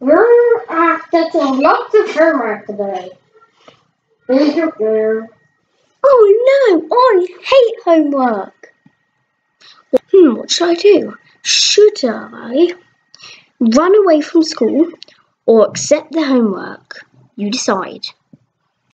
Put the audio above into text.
We're after some lots of homework today. Oh no, I hate homework. Hmm, what should I do? Should I run away from school or accept the homework? You decide.